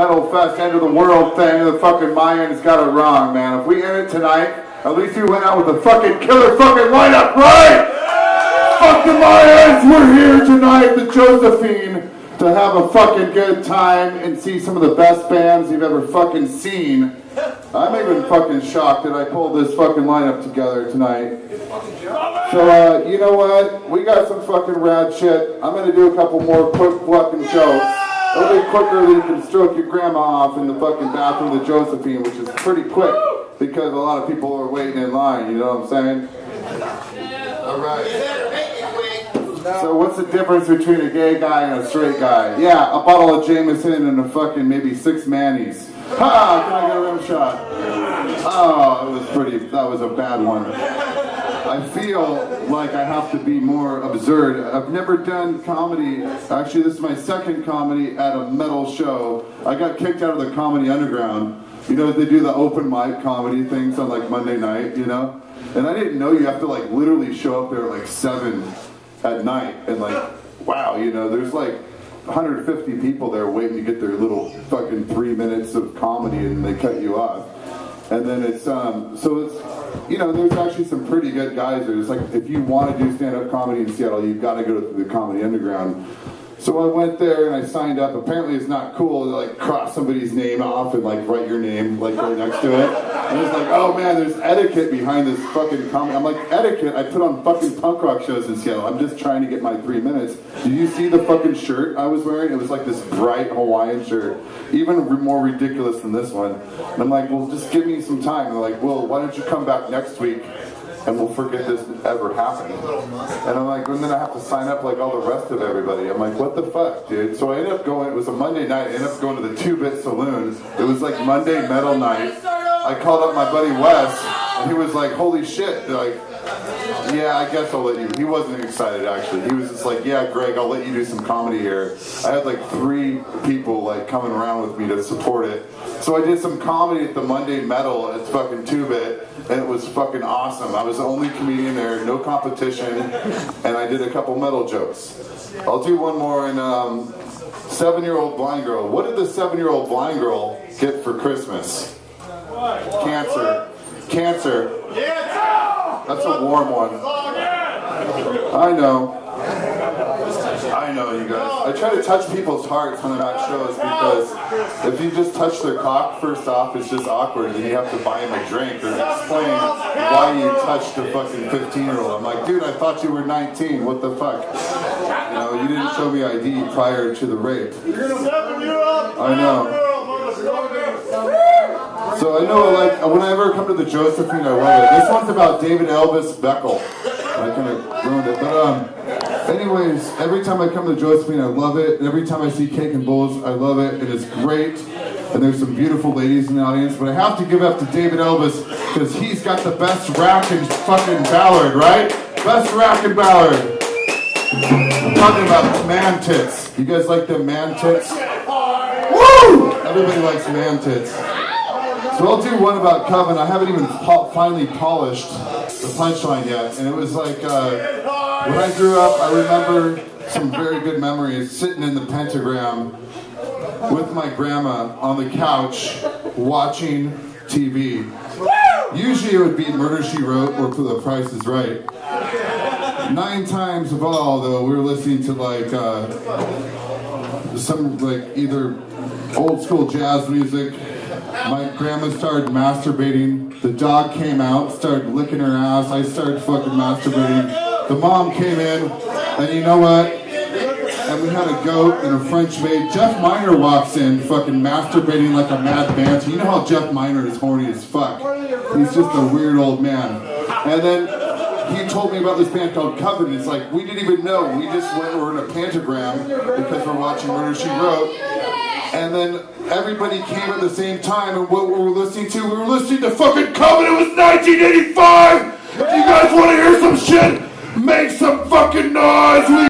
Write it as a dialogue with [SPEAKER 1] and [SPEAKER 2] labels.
[SPEAKER 1] Metal Fest end of the world thing. The fucking Mayans got it wrong, man. If we end it tonight, at least we went out with a fucking killer fucking lineup, right? Fuck the Mayans! We're here tonight, the Josephine, to have a fucking good time and see some of the best bands you've ever fucking seen. I'm even fucking shocked that I pulled this fucking lineup together tonight. So, uh, you know what? We got some fucking rad shit. I'm gonna do a couple more quick fucking jokes. It'll be quicker than you can stroke your grandma off in the fucking bathroom of Josephine, which is pretty quick because a lot of people are waiting in line, you know what I'm saying? Alright. So what's the difference between a gay guy and a straight guy? Yeah, a bottle of Jameson and a fucking maybe six manis. Ha! Can I get a rim shot? Oh, it was pretty, that was a bad one. I feel like I have to be more absurd. I've never done comedy. Actually, this is my second comedy at a metal show. I got kicked out of the Comedy Underground. You know, they do the open mic comedy things on like Monday night, you know? And I didn't know you have to like literally show up there at like 7 at night and like, wow, you know, there's like 150 people there waiting to get their little fucking three minutes of comedy and they cut you off. And then it's, um, so it's, you know, there's actually some pretty good guys there. It's like, if you want to do stand-up comedy in Seattle, you've got to go to the Comedy Underground. So I went there and I signed up. Apparently it's not cool to like cross somebody's name off and like write your name like right next to it. And it's like, oh man, there's etiquette behind this fucking comedy. I'm like, etiquette? I put on fucking punk rock shows in Seattle. I'm just trying to get my three minutes. Did you see the fucking shirt I was wearing? It was like this bright Hawaiian shirt. Even more ridiculous than this one. And I'm like, well, just give me some time. And they're like, well, why don't you come back next week? And we'll forget this ever happened. And I'm like, and then I have to sign up like all the rest of everybody. I'm like, what the fuck, dude? So I ended up going, it was a Monday night, I ended up going to the Two Bit Saloon. It was like Monday metal night. I called up my buddy Wes, and he was like, holy shit, They're like, yeah, I guess I'll let you. He wasn't excited actually. He was just like, yeah, Greg, I'll let you do some comedy here. I had like three people like coming around with me to support it. So I did some comedy at the Monday Metal at fucking Two Bit, and it was fucking awesome. I was the only comedian there, no competition, and I did a couple metal jokes. I'll do one more in um, seven-year-old blind girl. What did the seven-year-old blind girl get for Christmas? Cancer. Cancer. That's a warm one. I know. You guys. I try to touch people's hearts when I'm at shows because if you just touch their cock, first off, it's just awkward. Then you have to buy them a drink or explain why you touched a fucking 15 year old. I'm like, dude, I thought you were 19. What the fuck? You know, you didn't show me ID prior to the rape. I know. So I know, like, whenever I come to the Josephine, I it. This one's about David Elvis Beckel. I kind of ruined it, but um, anyways, every time I come to Josephine, I love it. And every time I see Cake and Bowls, I love it. It is great. And there's some beautiful ladies in the audience, but I have to give up to David Elvis because he's got the best rack and fucking ballad, right? Best rack and ballad. I'm talking about man tits. You guys like the man tits? Woo! Everybody likes man tits. So I'll do one about Coven. I haven't even po finally polished the punchline yet. And it was like, uh, when I grew up, I remember some very good memories sitting in the pentagram with my grandma on the couch watching TV. Usually it would be Murder She Wrote or For the Price is Right. Nine times of all, though, we were listening to like uh, some like either old school jazz music my grandma started masturbating. The dog came out, started licking her ass. I started fucking masturbating. The mom came in, and you know what? And we had a goat and a French maid. Jeff Miner walks in, fucking masturbating like a mad banter. You know how Jeff Miner is horny as fuck. He's just a weird old man. And then he told me about this band called Coven. It's like, we didn't even know. We just went, we're in a pentagram because we're watching Murder, She Wrote. And then everybody came at the same time, and what we were listening to, we were listening to fucking Coven. It was 1985. If you guys want to hear some shit, make some fucking noise.